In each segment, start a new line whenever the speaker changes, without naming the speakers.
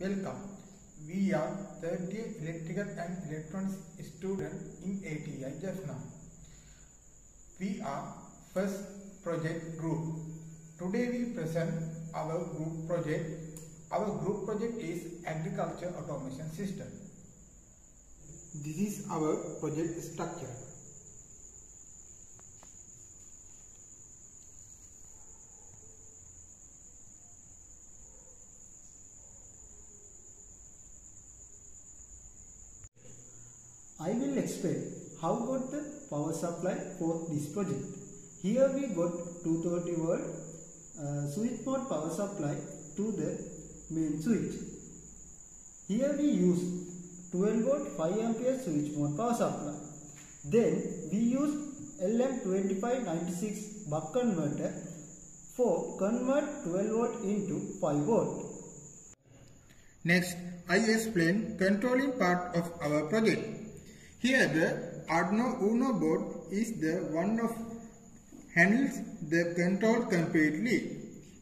Welcome. We are 30 electrical and electronics student in ATI just now. We are first project group. Today we present our group project. Our group project is agriculture automation system. This is our project structure.
I will explain how got the power supply for this project. Here we got 230 volt uh, switch mode power supply to the main switch. Here we use 12 volt 5 ampere switch mode power supply. Then we use LM2596 buck converter for convert 12 volt into 5 volt.
Next, I explain controlling part of our project. Here the Arduino Uno board is the one of handles the control completely.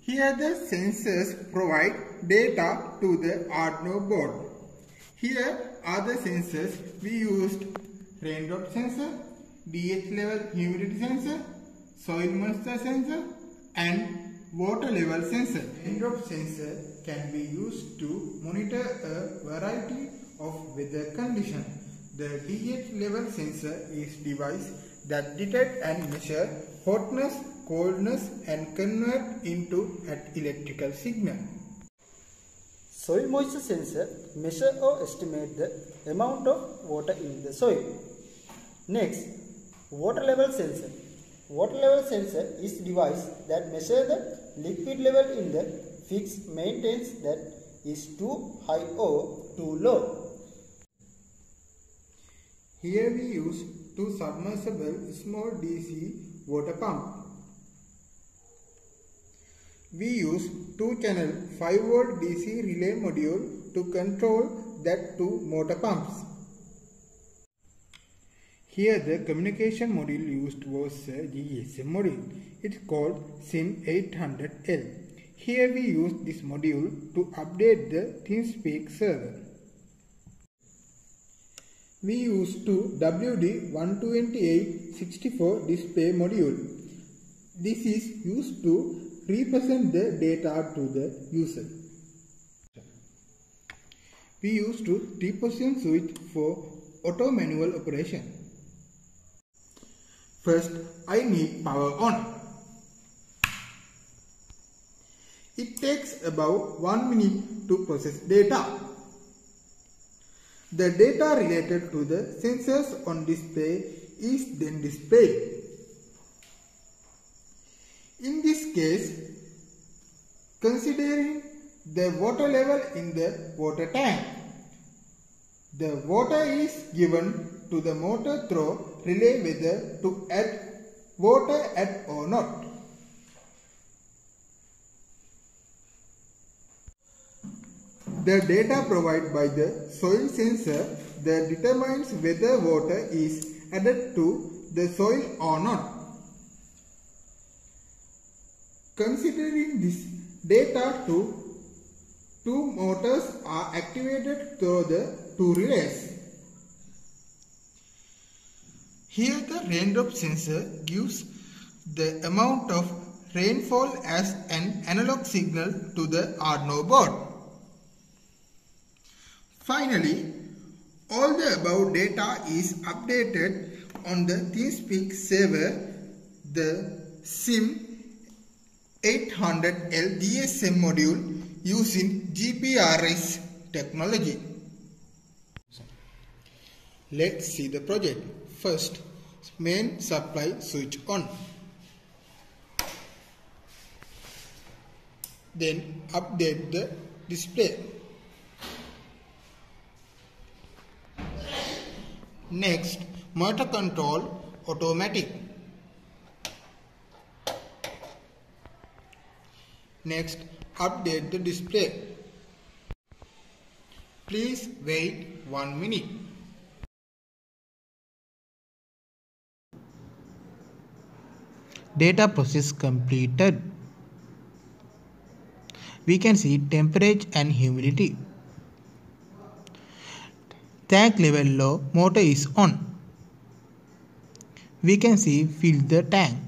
Here the sensors provide data to the Arduino board. Here are the sensors we used raindrop sensor, DHT11 humidity sensor, soil moisture sensor and water level sensor. Raindrop sensor can be used to monitor a variety of weather conditions. The DHT11 sensor is device that detect and measure hotness, coldness and convert into an electrical signal.
Soil moisture sensor measure or estimate the amount of water in the soil. Next, water level sensor. Water level sensor is device that measure the liquid level in the fixed maintains that is too high or too low.
Here we use two submersible small DC water pump. We use two channel 5 volt DC relay module to control that two motor pumps. Here the communication module used was a GSM module. It's called SIM800L. Here we use this module to update the ThingSpeak server. We use two WD12864 display module. This is used to represent the data to the user. We use to T-position switch for auto manual operation. First, I need power on. It takes about 1 minute to process data. The data related to the sensors on display is then displayed. In this case, considering the water level in the water tank, the water is given to the motor through relay whether to add water at or not. The data provided by the soil sensor that determines whether water is added to the soil or not. Considering this data to two motors are activated through the two relays. Here the raindrop sensor gives the amount of rainfall as an analog signal to the Arduino board. Finally, all the above data is updated on the ThingSpeak server, the SIM 800L GSM module using GPRS technology. Let's see the project. First, main supply switch on. Then update the display. Next, motor control automatic. Next, update the display. Please wait 1 minute.
Data process completed. We can see temperature and humidity.
Tank level low, motor is on. We can see fill the tank.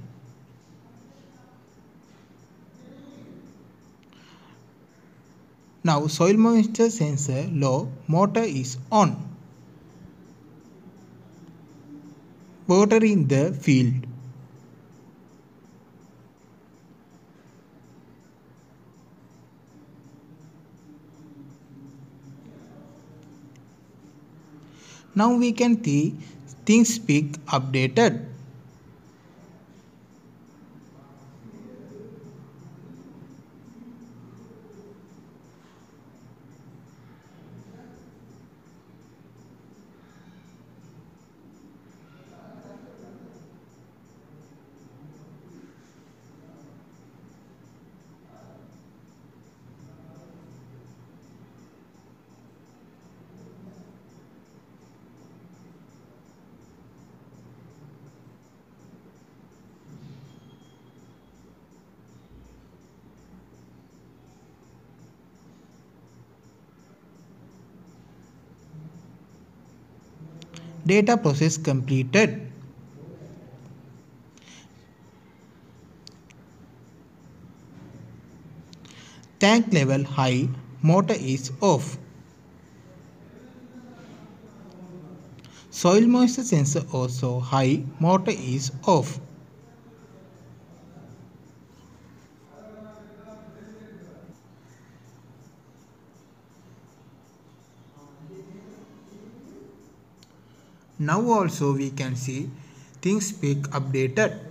Now soil moisture sensor low, motor is on. Water in the field. Now we can see things ThingSpeak updated. Data process completed. Tank level high, motor is off. Soil moisture sensor also high, motor is off. Now also we can see things ThingSpeak updated.